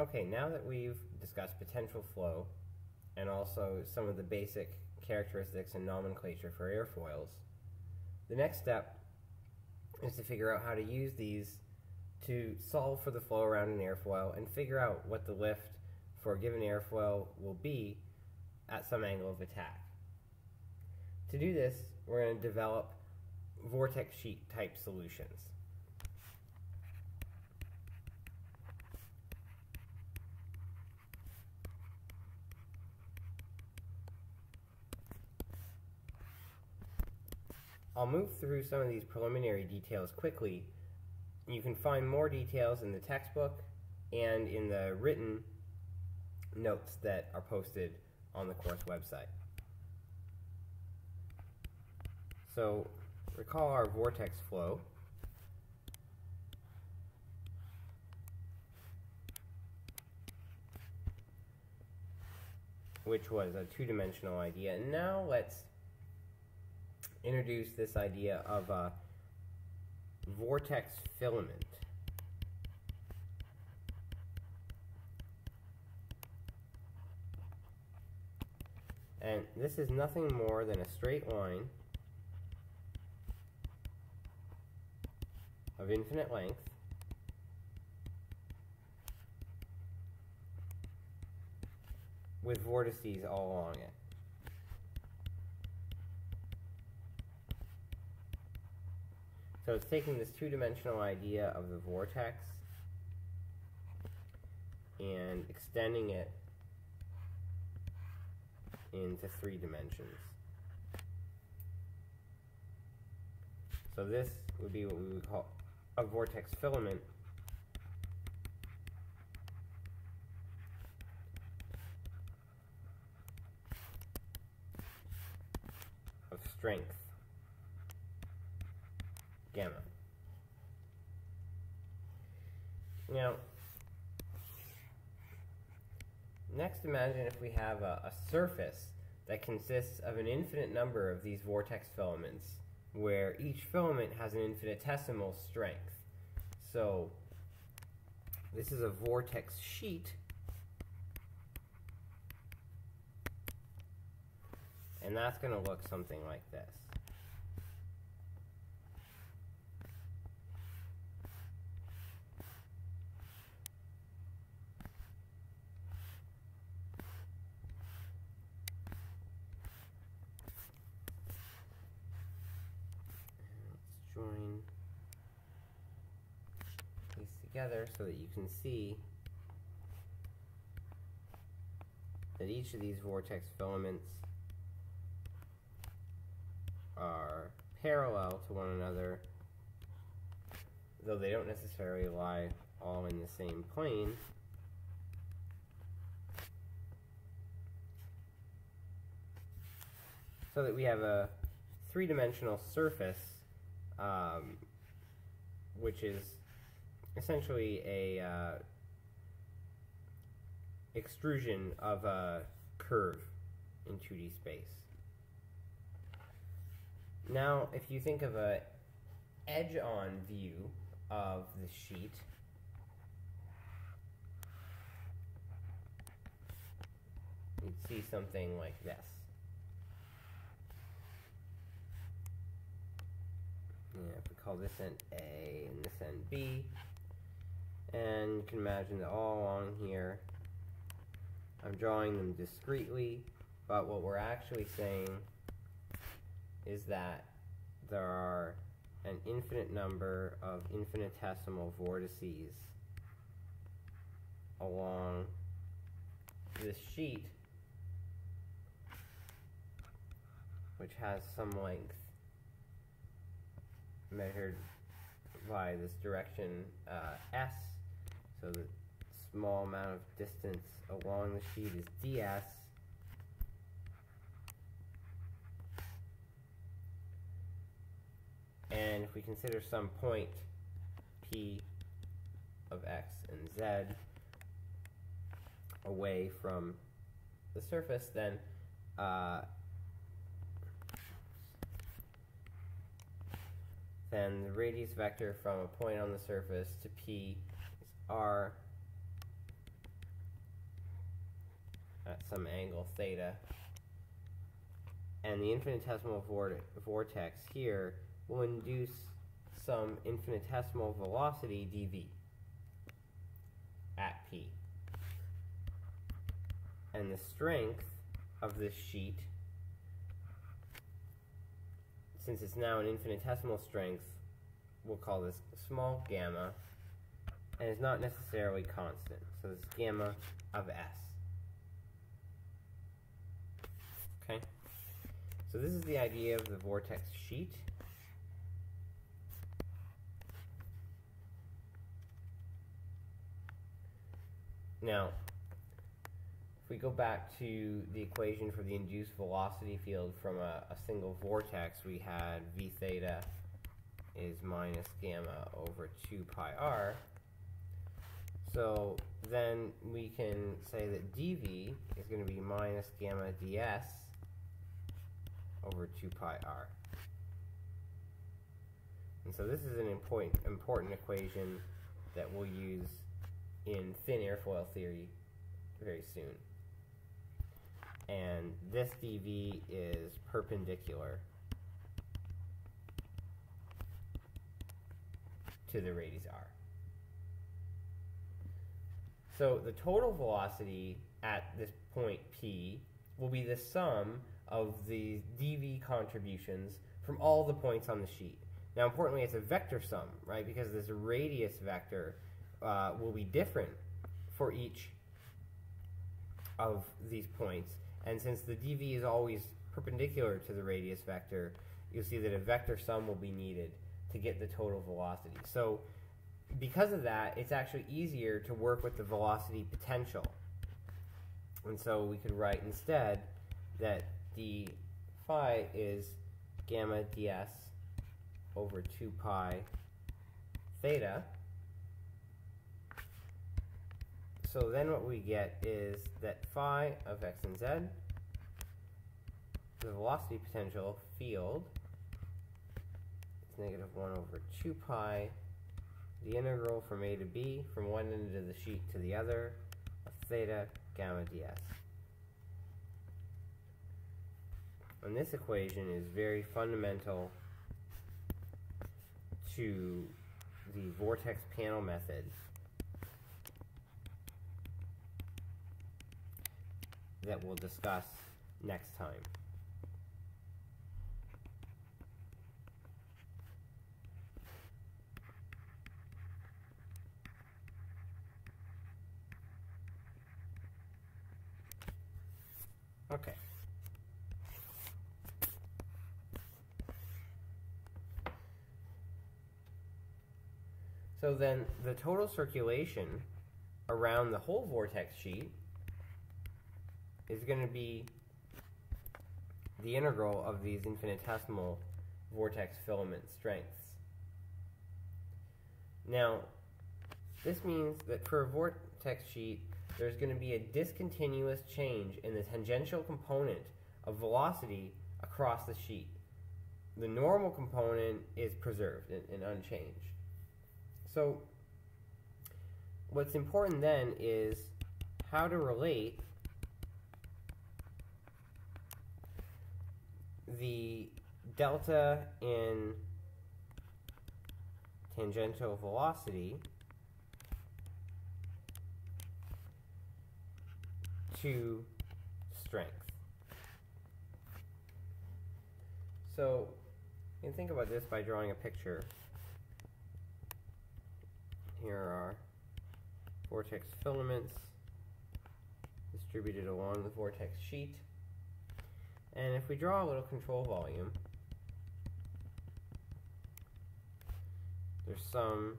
Okay, now that we've discussed potential flow and also some of the basic characteristics and nomenclature for airfoils, the next step is to figure out how to use these to solve for the flow around an airfoil and figure out what the lift for a given airfoil will be at some angle of attack. To do this, we're going to develop vortex sheet type solutions. I'll move through some of these preliminary details quickly. You can find more details in the textbook and in the written notes that are posted on the course website. So recall our vortex flow. which was a two-dimensional idea. And now let's introduce this idea of a vortex filament. And this is nothing more than a straight line of infinite length with vortices all along it. So it's taking this two-dimensional idea of the vortex and extending it into three dimensions. So this would be what we would call a vortex filament of strength gamma. Now, next imagine if we have a, a, surface that consists of an infinite number of these vortex filaments where each filament has an infinitesimal strength. So this is a vortex sheet and that's going to look something like this. Join these together so that you can see that each of these vortex filaments are parallel to one another, though they don't necessarily lie all in the same plane. So that we have a three-dimensional surface um, which is essentially a uh, extrusion of a curve in 2D space. Now, if you think of a edge-on view of the sheet, you'd see something like this. Yeah, if we call this end A and this end B, and you can imagine that all along here, I'm drawing them discretely, but what we're actually saying is that there are an infinite number of infinitesimal vortices along this sheet which has some length measured by this direction uh, S. So the small amount of distance along the sheet is ds. And if we consider some point P of x and z away from the surface, then uh, then the radius vector from a point on the surface to P is r at some angle theta. And the infinitesimal vortex here will induce some infinitesimal velocity dv at p. And the strength of this sheet, since it's now an infinitesimal strength, we'll call this small gamma, and it's not necessarily constant. So it's gamma of s. Okay? So this is the idea of the vortex sheet. Now, if we go back to the equation for the induced velocity field from a, a single vortex, we had v theta is minus gamma over 2 pi r. So then we can say that dv is going to be minus gamma ds over 2 pi r. And so this is an important, important equation that we'll use in thin airfoil theory very soon. And this dv is perpendicular to the radius r. So the total velocity at this point P will be the sum of the dv contributions from all the points on the sheet. Now importantly it's a vector sum, right, because this radius vector uh, will be different for each of these points. And since the dv is always perpendicular to the radius vector, you'll see that a vector sum will be needed to get the total velocity. So because of that, it's actually easier to work with the velocity potential. And so we could write instead that d phi is gamma ds over 2 pi theta. So then what we get is that phi of x and z, the velocity potential field, is negative 1 over 2 pi the integral from a to b, from one end of the sheet to the other, of theta gamma ds. And this equation is very fundamental to the vortex panel method that we'll discuss next time. Okay. So then the total circulation around the whole vortex sheet is going to be the integral of these infinitesimal vortex filament strengths. Now, this means that for a vortex sheet, there's going to be a discontinuous change in the tangential component of velocity across the sheet. The normal component is preserved and, and unchanged. So what's important then is how to relate the delta in tangential velocity to strength. So you can think about this by drawing a picture. Here are vortex filaments distributed along the vortex sheet. And if we draw a little control volume, there's some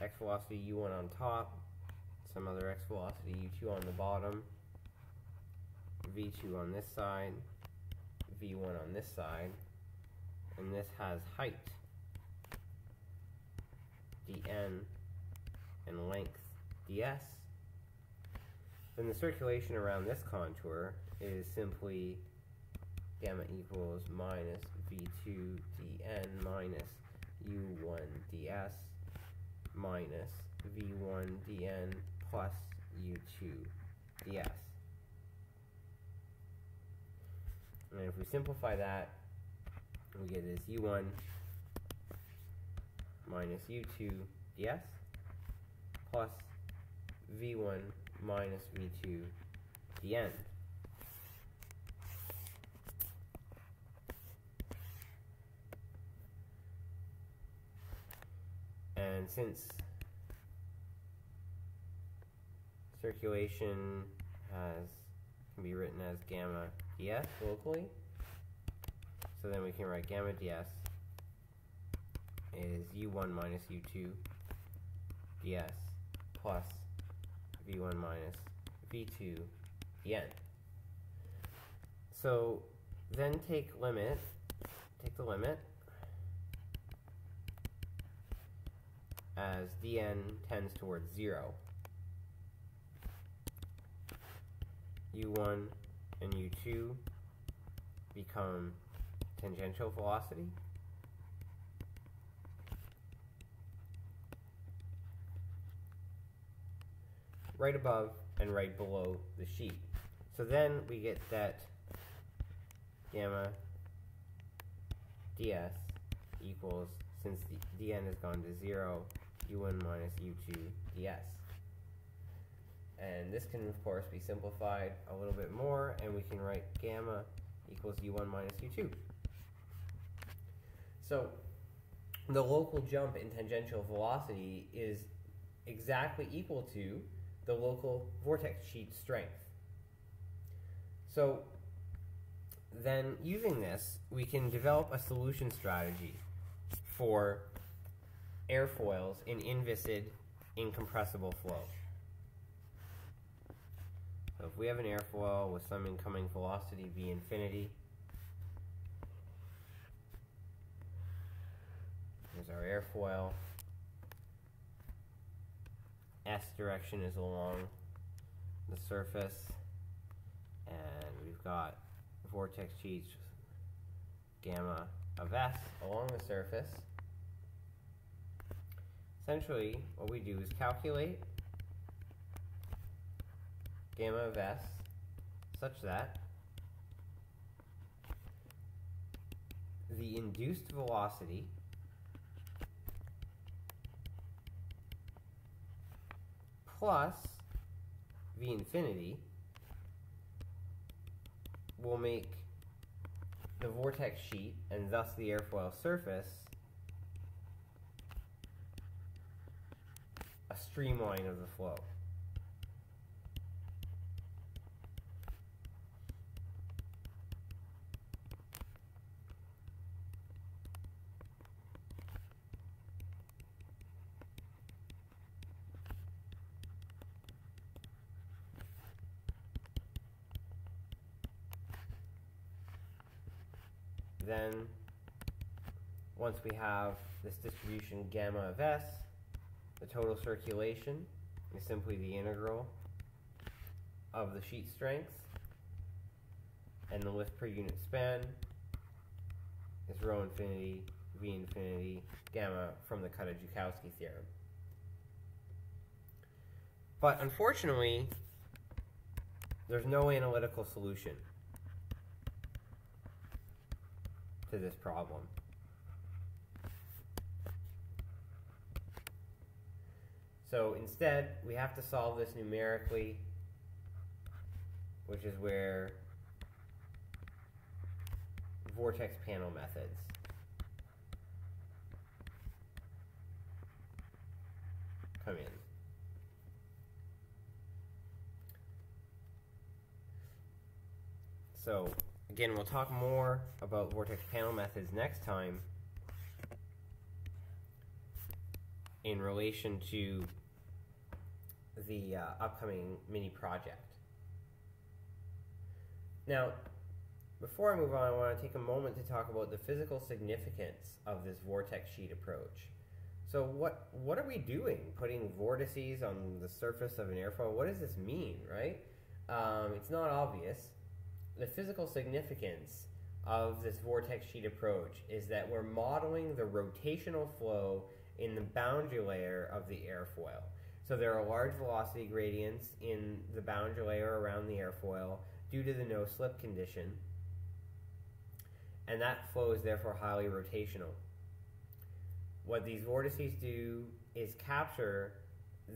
x velocity u1 on top, some other x velocity u2 on the bottom, v2 on this side, v1 on this side, and this has height dn and length ds. Then the circulation around this contour is simply gamma equals minus v2 dn minus u1 ds minus v1 dn plus u2 ds. And if we simplify that, we get this u1 minus u2 ds plus v1 minus v2 dn. And since circulation has can be written as gamma ds locally, so then we can write gamma ds is u1 minus u2 ds plus v1 minus v2 dn. So then take limit, take the limit as dn tends towards 0. u1 and u2 become tangential velocity. right above and right below the sheet. So then we get that gamma ds equals, since the dn has gone to 0, u1 minus u2 ds. And this can, of course, be simplified a little bit more, and we can write gamma equals u1 minus u2. So the local jump in tangential velocity is exactly equal to the local vortex sheet strength. So then using this, we can develop a solution strategy for airfoils in inviscid incompressible flow. So if we have an airfoil with some incoming velocity v infinity, here's our airfoil. S direction is along the surface, and we've got vortex sheets gamma of S along the surface. Essentially, what we do is calculate gamma of S such that the induced velocity plus v infinity will make the vortex sheet and thus the airfoil surface a streamline of the flow. then once we have this distribution gamma of s, the total circulation is simply the integral of the sheet strength, and the lift per unit span is rho infinity v infinity gamma from the Kutta-Joukowski theorem. But unfortunately, there's no analytical solution. to this problem. So instead, we have to solve this numerically, which is where vortex panel methods come in. So Again, we'll talk more about vortex panel methods next time in relation to the uh, upcoming mini project. Now, before I move on, I want to take a moment to talk about the physical significance of this vortex sheet approach. So what, what are we doing putting vortices on the surface of an airfoil? What does this mean, right? Um, it's not obvious the physical significance of this vortex sheet approach is that we're modeling the rotational flow in the boundary layer of the airfoil. So there are large velocity gradients in the boundary layer around the airfoil due to the no slip condition. and that flow is therefore highly rotational. What these vortices do is capture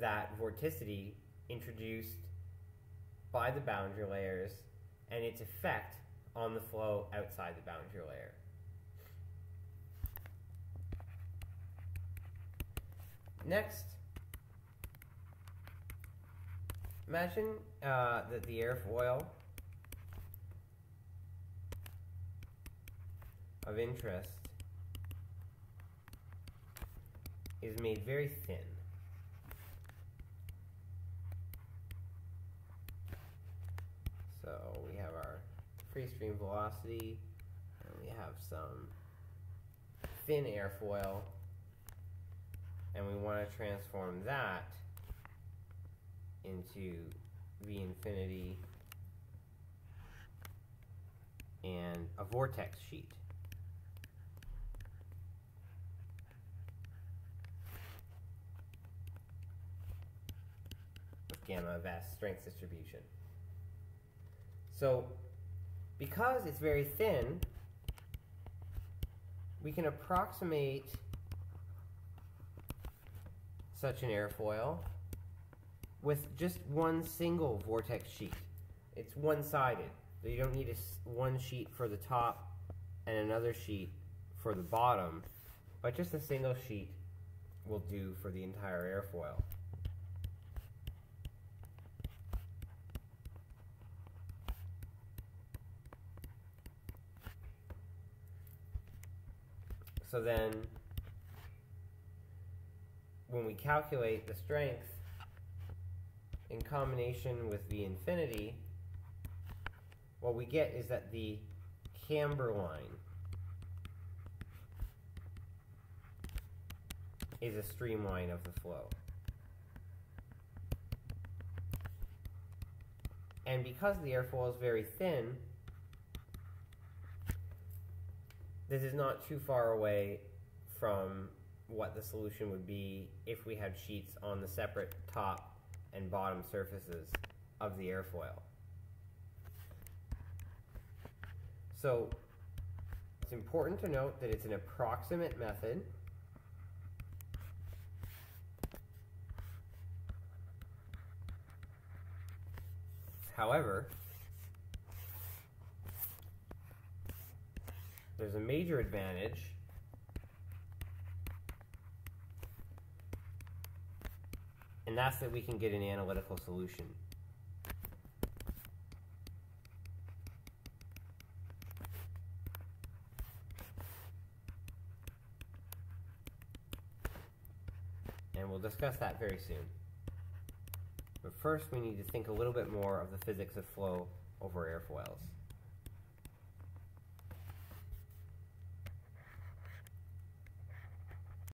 that vorticity introduced by the boundary layers and its effect on the flow outside the boundary layer. Next, imagine uh, that the airfoil of interest is made very thin. So we have our free stream velocity, and we have some thin airfoil, and we want to transform that into V infinity and a vortex sheet. With gamma of S strength distribution. So because it's very thin, we can approximate such an airfoil with just one single vortex sheet. It's one-sided. So you don't need a, one sheet for the top and another sheet for the bottom, but just a single sheet will do for the entire airfoil. So then, when we calculate the strength in combination with V infinity, what we get is that the camber line is a streamline of the flow. And because the airfoil is very thin, this is not too far away from what the solution would be if we had sheets on the separate top and bottom surfaces of the airfoil. So it's important to note that it's an approximate method. However, there's a major advantage that's that we can get an analytical solution. And we'll discuss that very soon. But first we need to think a little bit more of the physics of flow over airfoils.